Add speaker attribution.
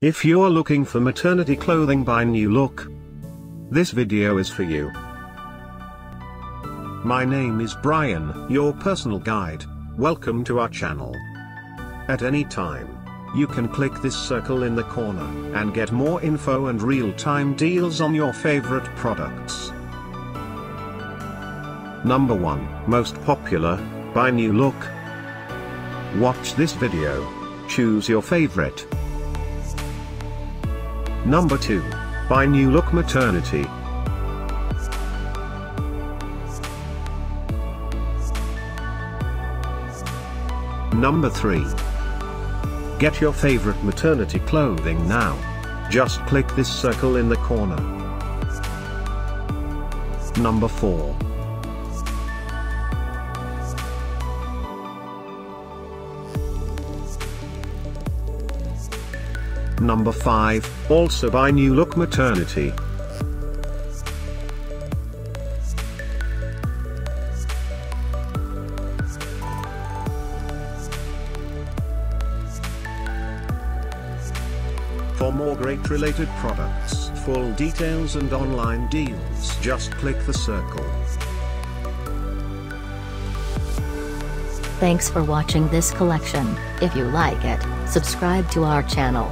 Speaker 1: If you're looking for maternity clothing by New Look, this video is for you. My name is Brian, your personal guide. Welcome to our channel. At any time, you can click this circle in the corner and get more info and real-time deals on your favorite products. Number 1, Most Popular, by New Look. Watch this video. Choose your favorite. Number 2, by New Look Maternity. Number 3. Get your favorite maternity clothing now. Just click this circle in the corner. Number 4. Number 5, also by New Look Maternity. For more great related products, full details and online deals just click the circle.
Speaker 2: Thanks for watching this collection. If you like it, subscribe to our channel.